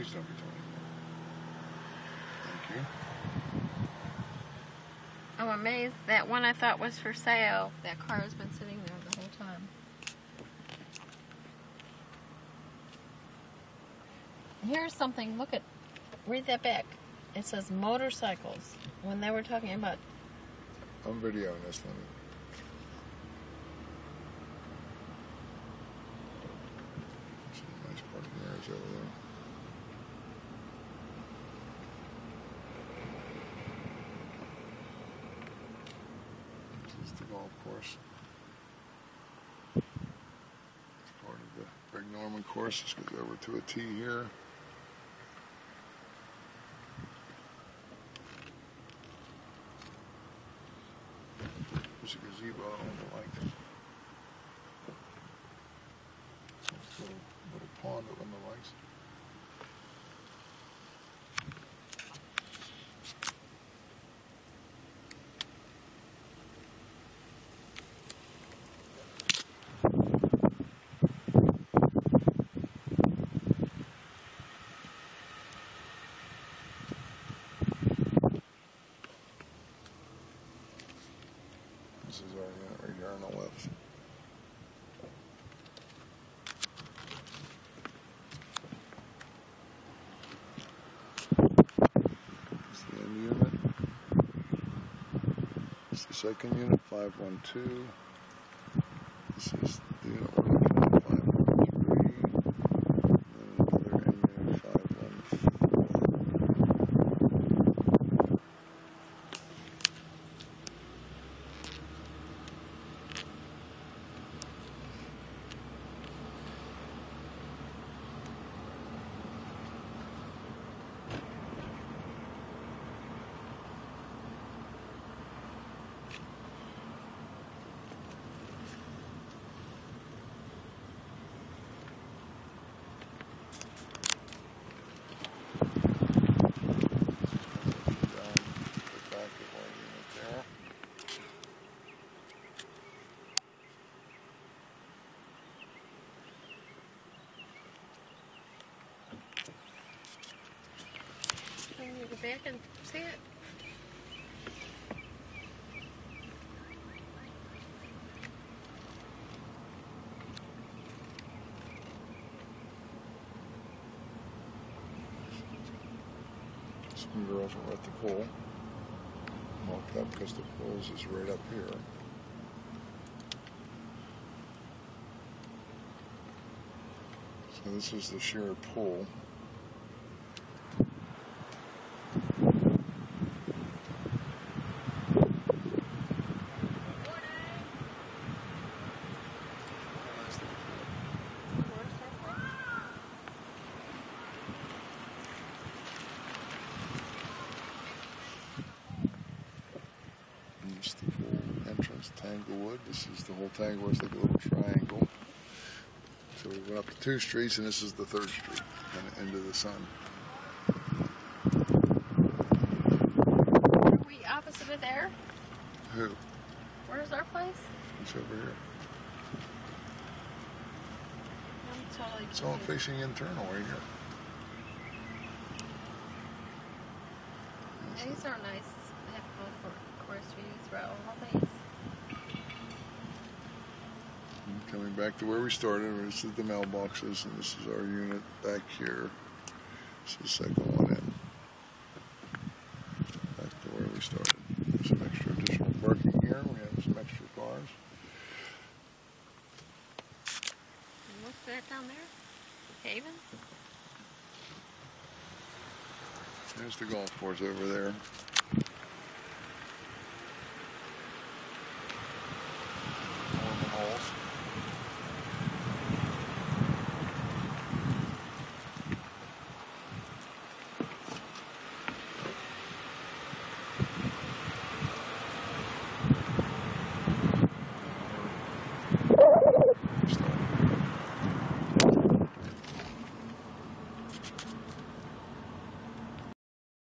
Please don't be. Thank you. I'm amazed that one I thought was for sale. That car has been sitting there the whole time. Here's something. Look at. Read that back. It says motorcycles. When they were talking about. I'm videoing this one. Nice parking areas over there. This is the golf course. It's part of the Greg Norman course. Let's go over to a tee here. There's a gazebo on the like. Little, little pond one the likes. This is our unit right here on the left. It's the end unit. It's the second unit, 512. This is the unit we're looking at, 513. And another end unit, 514. down the back of our unit there. Go back and see it? Some girls are at the pool. Marked up because the pools is right up here. So this is the shared pool. It's the pool entrance, Tanglewood. This is the whole Tanglewood. It's like a little triangle. So we went up to two streets, and this is the third street, and into the sun. Are we opposite of there? Who? Where's our place? It's over here. I'm totally It's all facing internal right here. These are nice. They have both course views throughout all these. Coming back to where we started, this is the mailboxes, and this is our unit back here. This is the second one in. Back to where we started. There's Some extra additional parking here. We have some extra cars. And what's that down there? Haven? There's the golf course over there.